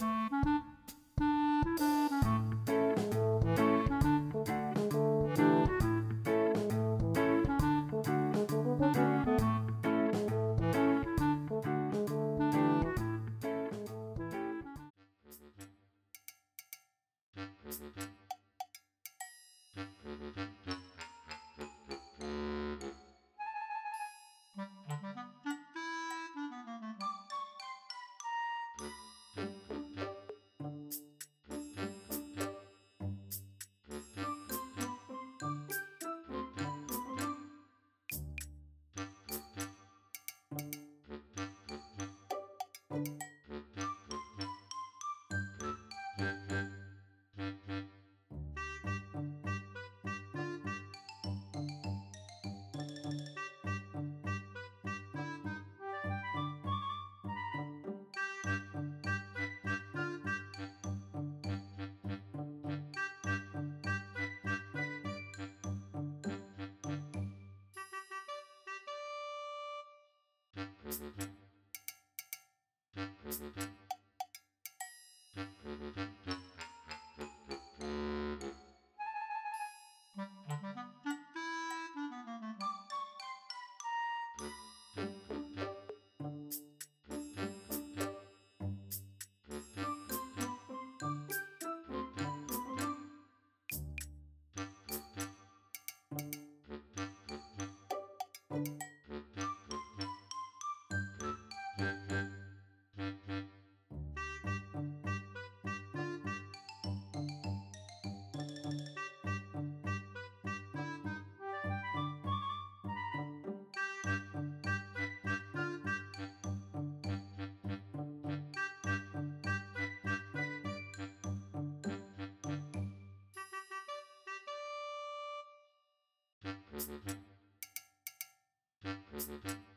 Música Thank you. Thank you.